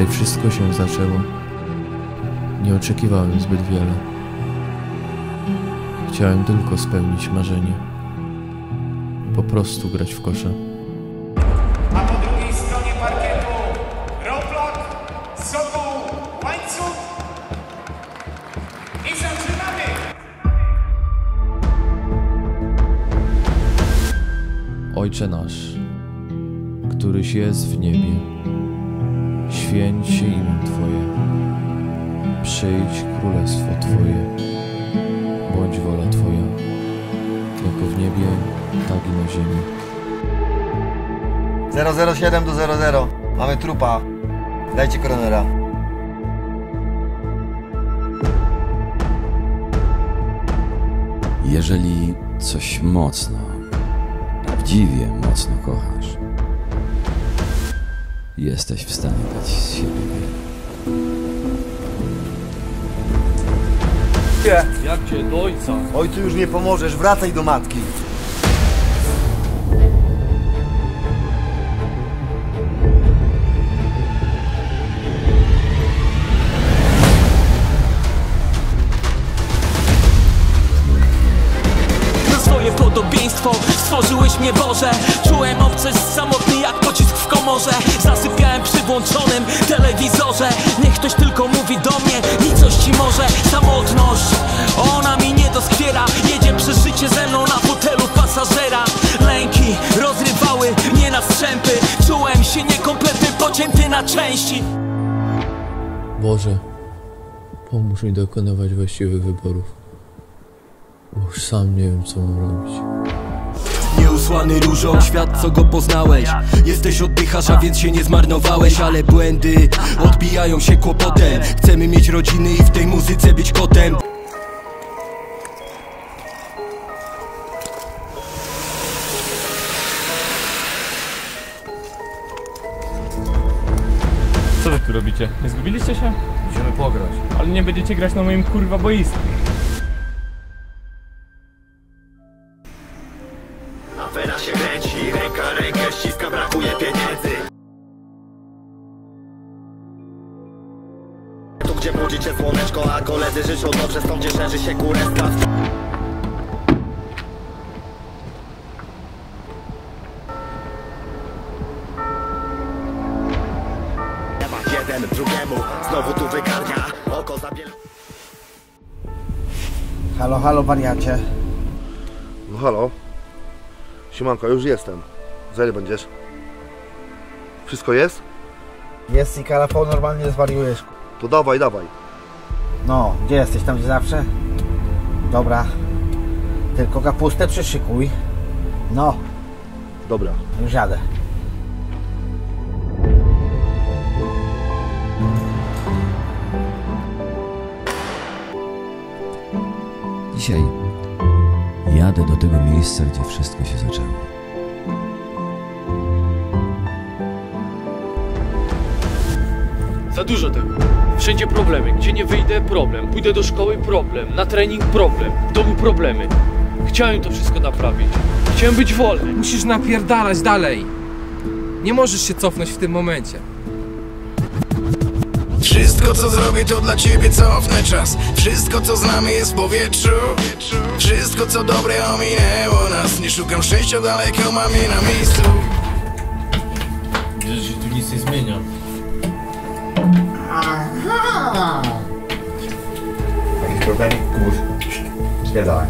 Tutaj wszystko się zaczęło. Nie oczekiwałem zbyt wiele. Chciałem tylko spełnić marzenie. Po prostu grać w kosza. A po drugiej stronie parkietu Roplak, Sokół, Łańcuch i zaczynamy! Ojcze nasz, któryś jest w niebie, święć się imię Twoje, przyjdź królestwo Twoje, bądź wola Twoja, jako w niebie, tak i na ziemi. 007 do 00. Mamy trupa. Dajcie koronera. Jeżeli coś mocno, prawdziwie mocno kochasz, jesteś w stanie dać z siebie wiele. Jak cię do ojca? Ojcu już nie pomożesz, wracaj do matki. Podobieństwo. Stworzyłeś mnie Boże. Czułem obce samotny jak pocisk w komorze. Zasypiałem przy włączonym telewizorze. Niech ktoś tylko mówi do mnie Nicość ci może. Samotność Ona mi nie doskwiera. Jedzie przez życie ze mną na fotelu pasażera. Lęki rozrywały mnie na strzępy. Czułem się niekompletny, pocięty na części. Boże, pomóż mi dokonywać właściwych wyborów. Już sam nie wiem, co mam robić. Nieusłany różą świat, co go poznałeś Jesteś oddychasz, a więc się nie zmarnowałeś Ale błędy odbijają się kłopotem Chcemy mieć rodziny i w tej muzyce być kotem Co wy tu robicie? Nie zgubiliście się? Idziemy pograć. Ale nie będziecie grać na moim kurwa boisku. Się kręci, ręka rękę ściska, brakuje pieniędzy Tu gdzie budzi cię słoneczko, a koledzy życzą dobrze Stąd gdzie szerzy się kurewka Jeden drugiemu znowu tu wygarnia Oko zabiera Halo, halo, wariacie. No halo. Siemanko, już jestem. Za ile będziesz? Wszystko jest? Jest i kalafon, normalnie zwariujesz. To dawaj, dawaj. No, gdzie jesteś? Tam gdzie zawsze? Dobra. Tylko kapustę przyszykuj. No, Dobra. już jadę. Dzisiaj jadę do tego miejsca, gdzie wszystko się zaczęło. Za dużo tego. Wszędzie problemy. Gdzie nie wyjdę, problem. Pójdę do szkoły, problem. Na trening, problem. W domu problemy. Chciałem to wszystko naprawić. Chciałem być wolny. Musisz napierdalać dalej. Nie możesz się cofnąć w tym momencie. Wszystko co zrobię to dla ciebie cofnę czas Wszystko co znamy jest w powietrzu Wszystko co dobre ominęło nas Nie szukam szczęścia daleko, mam je na miejscu Widzę, że się tu nic nie zmienia. Jakiś problem? Kurz. Spierdalaj.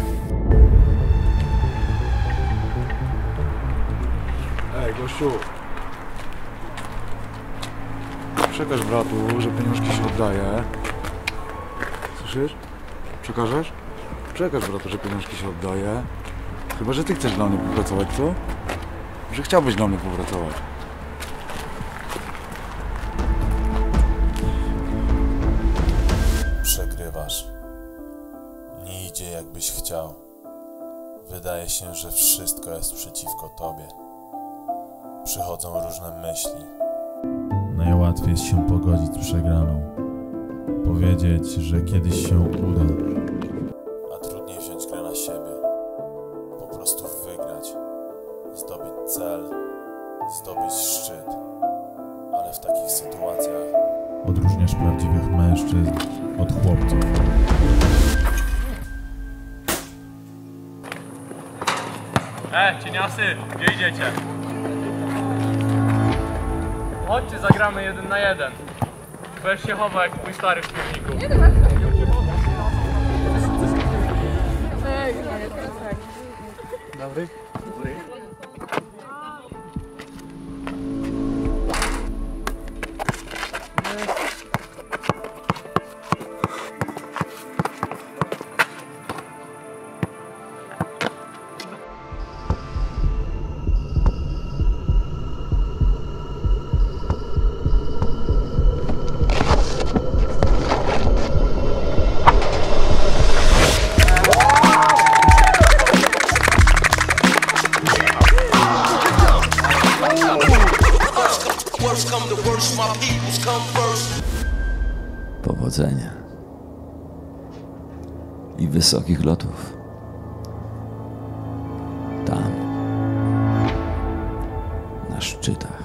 Ej, gościu. Przekaż bratu, że pieniążki się oddaje. Słyszysz? Przekażesz? Przekaż bratu, że pieniążki się oddaje. Chyba, że ty chcesz dla mnie popracować, co? Że chciałbyś dla mnie popracować. Przegrywasz. Nie idzie jakbyś chciał. Wydaje się, że wszystko jest przeciwko tobie. Przychodzą różne myśli. Najłatwiej jest się pogodzić z przegraną. Powiedzieć, że kiedyś się uda. A trudniej wziąć grę na siebie. Po prostu wygrać. Zdobyć cel. Zdobyć szczyt. Ale w takich sytuacjach Odróżniasz prawdziwych mężczyzn od chłopców. E, cieniasy, gdzie idziecie? Chodźcie, zagramy jeden na jeden. Weź się chowa jak mój stary w piwniku. Dobry. Powodzenia. I wysokich lotów. Tam. Na szczytach.